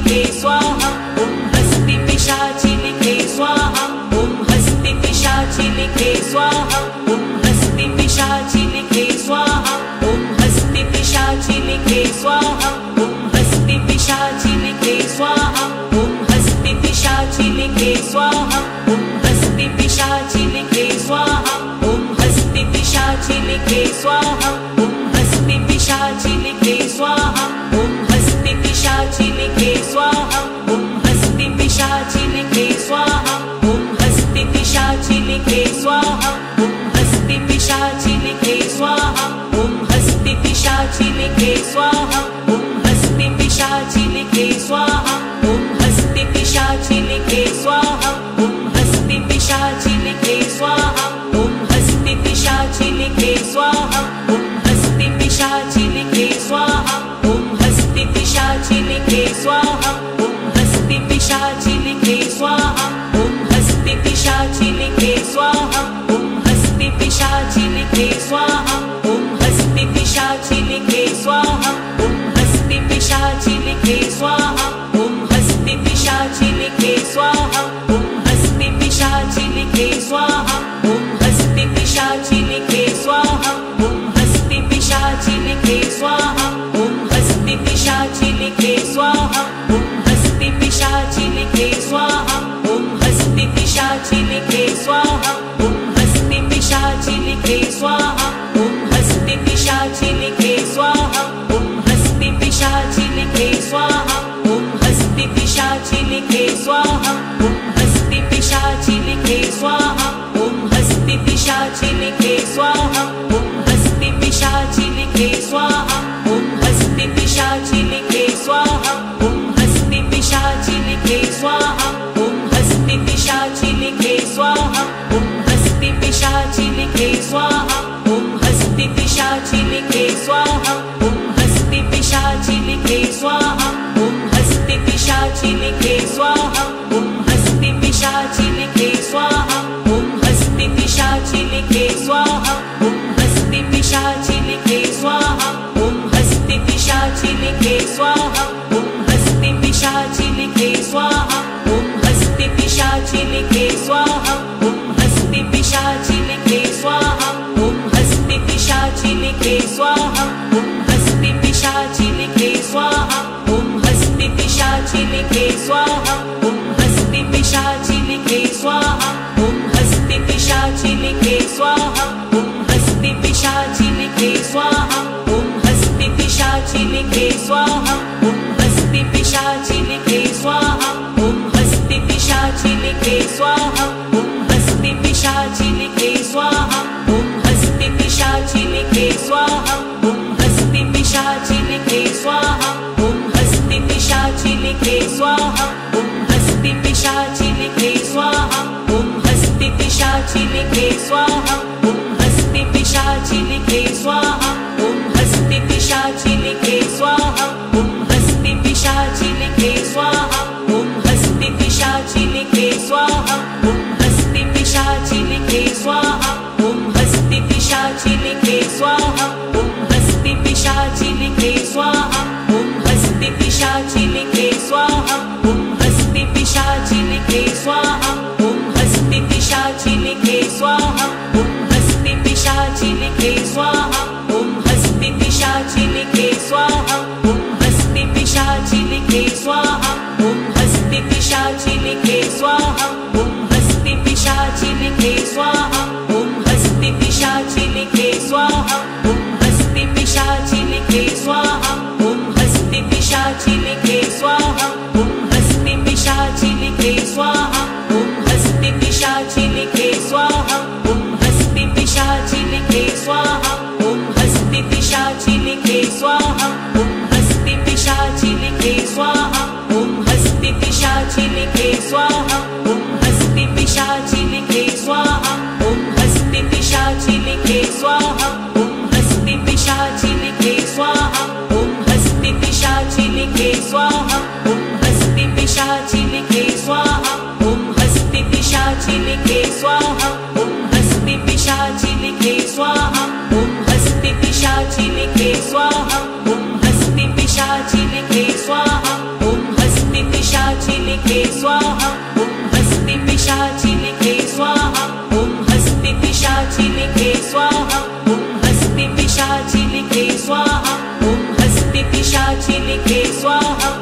लिखे स्वाहा। ॐ हस्ति पिशाचि लिखे स्वाहा। ॐ हस्ति पिशाचि लिखे स्वाहा। ॐ हस्ति पिशाचि लिखे स्वाहा। ॐ हस्ति पिशाचि लिखे स्वाहा। ॐ हस्ति पिशाचि लिखे स्वाहा। ॐ हस्ति पिशाचि लिखे स्वाहा। ॐ हस्ति पिशाचि लिखे स्वाहा। ॐ हस्ति पिशाचि लिखे स्वाहा। ॐ हस्ति पिशाचि लिखे स्वाहा। लिखे स्वाहा ॐ हस्ति लिखे स्वाहा ॐ हस्ति पिशाचि लिखे स्वाहा ॐ हस्ति पिशाचि लिखे स्वाहा ॐ हस्ति पिशाचि लिखे स्वाहा ॐ हस्ति लिखे स्वाहा ॐ हस्ति लिखे स्वाहा ॐ हस्ति लिखे स्वाहा ॐ हस्ति लिखे स्वाहा ॐ हस्ति लिखे स्वाहा स्वाहा। ॐ हस्ति पिशाचि लिखे स्वाहा लिखे स्वाहा। ॐ हस्ति पिशाचि लिखे स्वाहा। ॐ हस्ति पिशाचि लिखे स्वाहा। ॐ हस्ति पिशाचि लिखे स्वाहा। ॐ हस्ति पिशाचि लिखे स्वाहा। ॐ हस्ति पिशाचि लिखे स्वाहा। ॐ हस्ति पिशाचि लिखे स्वाहा लिखे स्वाहा ॐ हस्ति पिशाचि लिखे स्वाहा ॐ हस्ति पिशाचि लिखे स्वाहा ॐ हस्ति पिशाचि लिखे स्वाहा ॐ हस्ति पिशाचि लिखे स्वाहा ॐ हस्ति पिशाचि लिखे स्वाहा ॐ हस्ति पिशाचि लिखे स्वाहा ॐ हस्ति पिशाचि लिखे स्वाहा ॐ हस्ति पिशाचि लिखे स्वाहा ॐ हस्ति पिशाचि लिखे स्वाहा पिशाचिलिके स्वाहा। ॐ हस्ति पिशाचिलिखे स्वाहा। ॐ हस्ति पिशाचिलिखे स्वाहा ॐ हस्ति पिशाचि लिखे स्वाहा। ॐ हस्ति पिशाचिलिखे स्वाहा। ॐ हस्ति पिशाचि लिखे स्वाहा। लिखे स्वाहा। ओम हस्ति पिशाचि लिखे स्वाहा। ओम हस्ति पिशाचि लिखे स्वाहा। ओम हस्ति पिशाचि लिखे स्वाहा। ओम हस्ति पिशाचि लिखे स्वाहा। ओम हस्ति पिशाचि लिखे स्वाहा। ओम हस्ति पिशाचि लिखे स्वाहा। ओम हस्ति पिशाचि लिखे स्वाहा। ओम हस्ति पिशाचि लिखे स्वाहा।